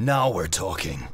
Now we're talking.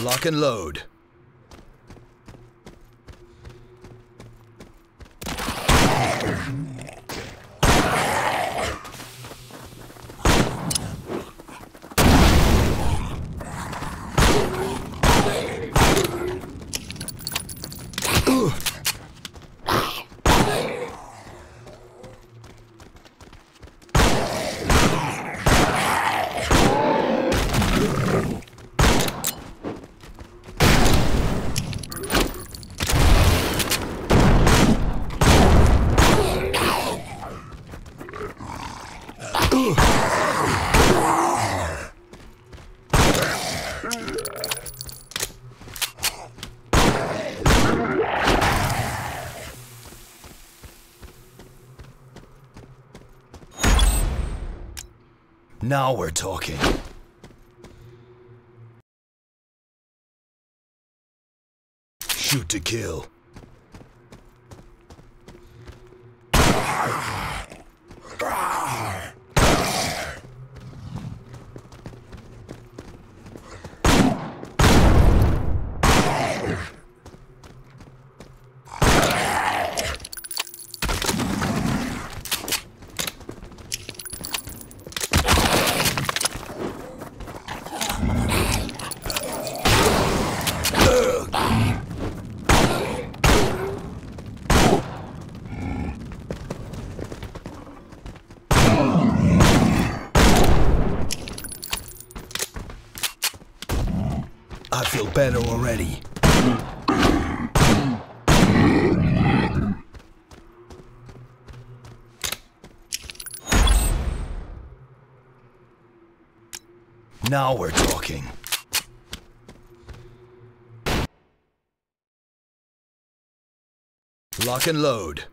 Lock and load. Now we're talking. Shoot to kill. I feel better already. Now we're talking. Lock and load.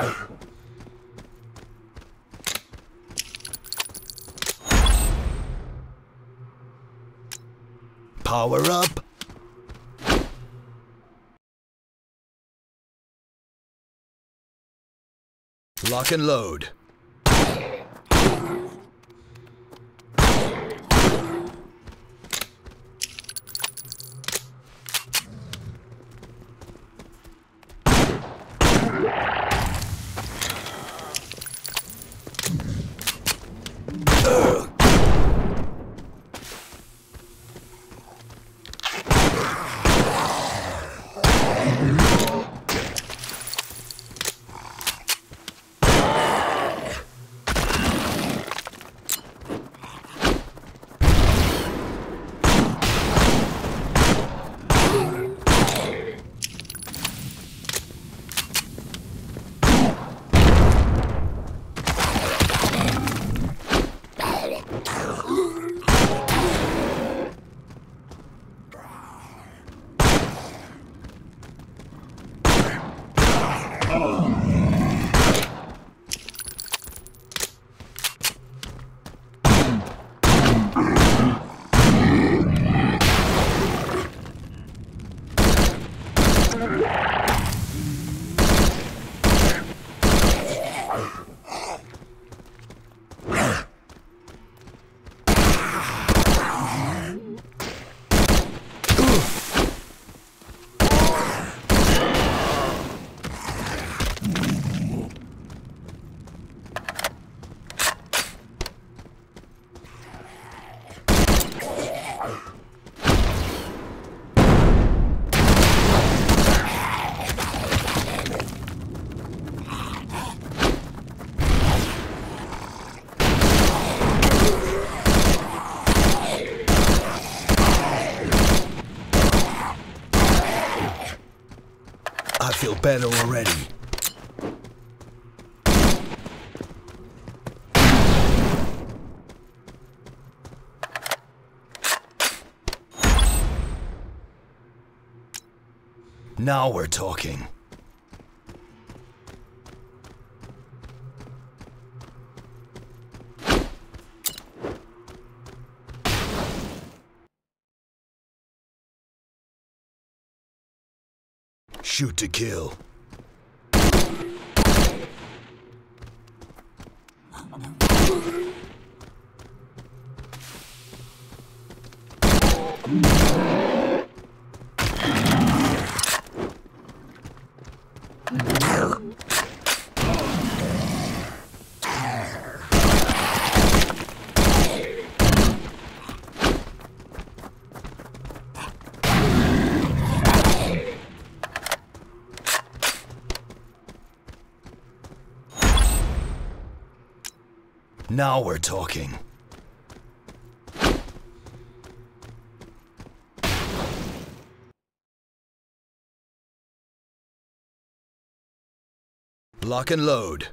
Power up. Lock and load. I feel better already. Now we're talking. Shoot to kill. Now we're talking. Lock and load.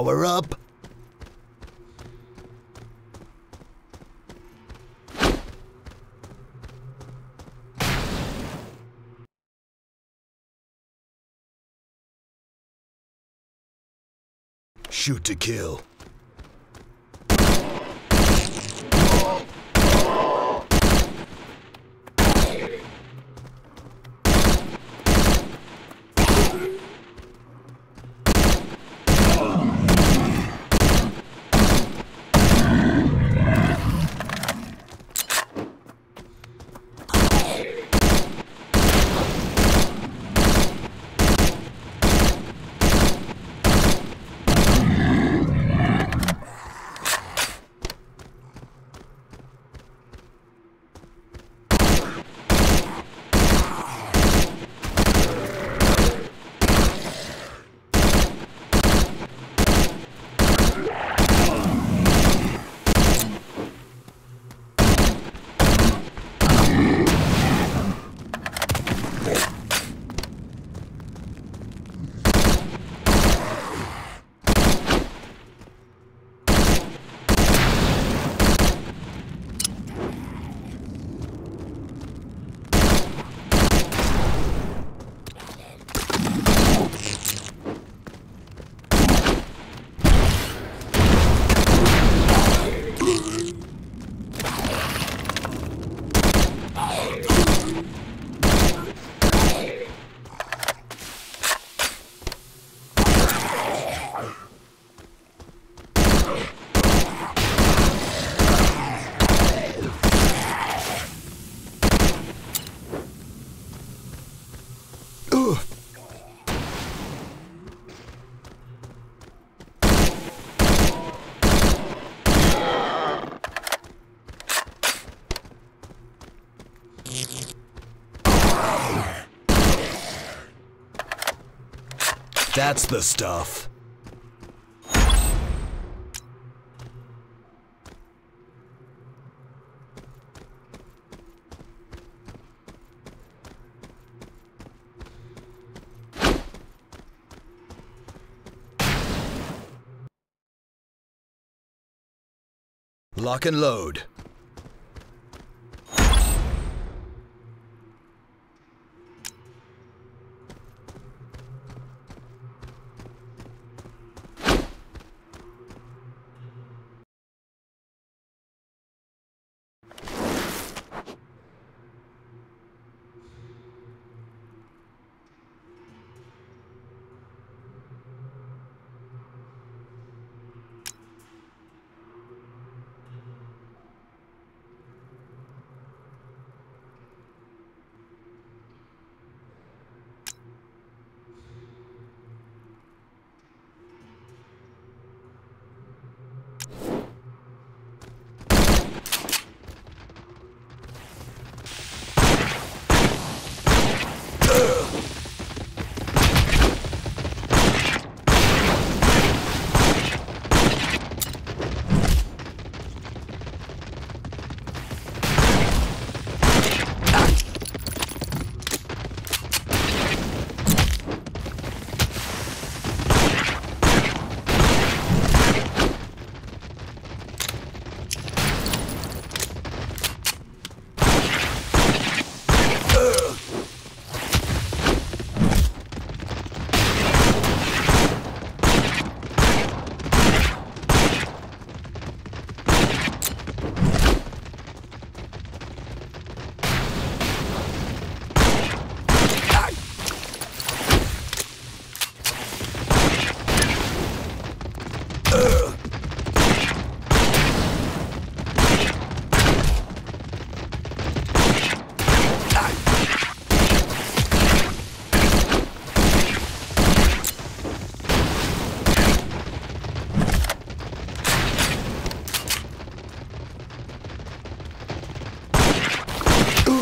Power up. Shoot to kill. That's the stuff. Lock and load.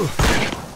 Ugh.